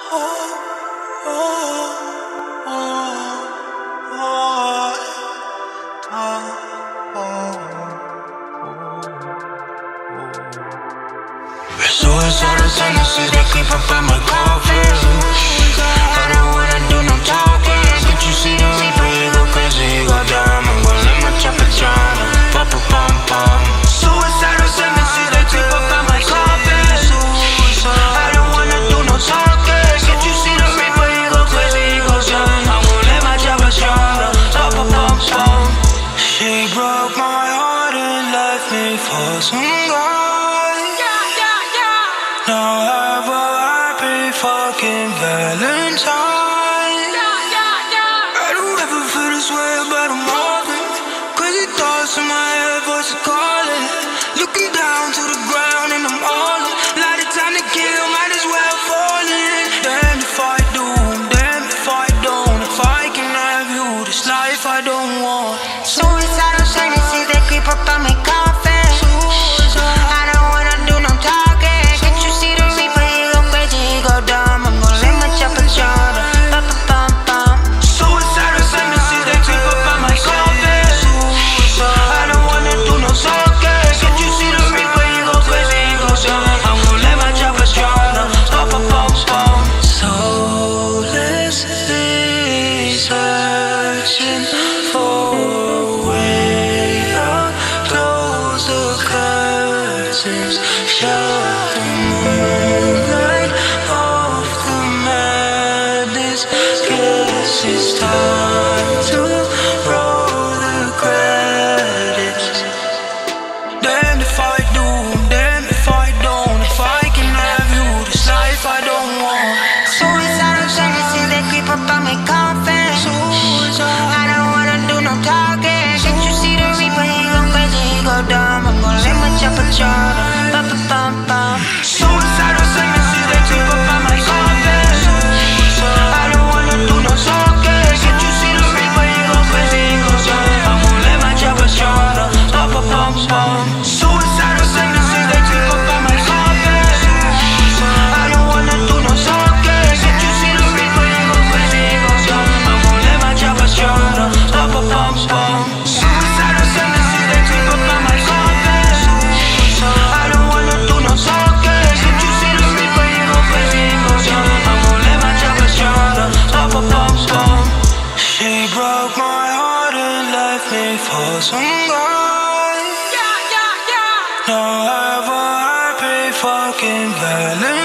oh always the tendencies keep up in my core me for guy. Yeah, yeah, yeah. Now have a happy fucking Valentine. Imagine. J'ai a diapagiana She broke my heart and left me for some guy. Yeah, yeah, yeah. Now I have a happy fucking balance.